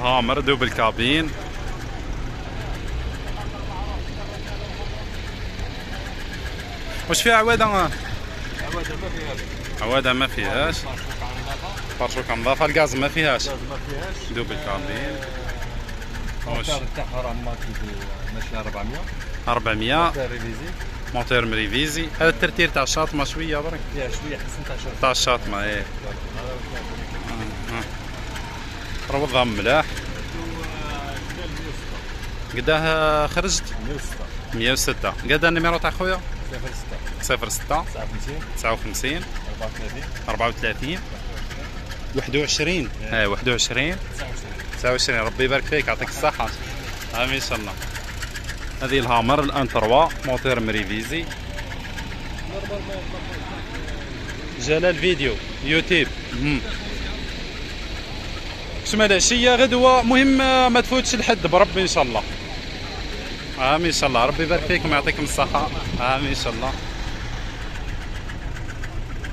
هامر دوبل كابين واش فيها عوادة؟ عوادة ما فيهاش. عواده ما فيهاش. بارشوكه نظافه الغاز ما فيهاش. ما فيهاش دوبل كابين الموتور تاعها راه ماشي 400 400 ريفيزي. موتور مريفيزي هذا الترتير تاع الشاطمه شوية برك؟ شوية حسن تاع شوية تاع الشاطمه إيه. روضها ملاح. قداه خرجت؟ 106 106 قداه النيميرو تاع خويا؟ 06 06 59 59 34 34 21 آه 21 29 ربي يبارك فيك يعطيك الصحة. آمين إن شاء الله. هذه الهامر الآن 3 موتور مريفيزي. جلال فيديو يوتيوب. مم. شمال العشية غدوة مهم ما تفوتش لحد بربي إن شاء الله. آمين إن شاء الله. ربي يبارك فيكم ويعطيكم الصحة. آمين إن شاء الله.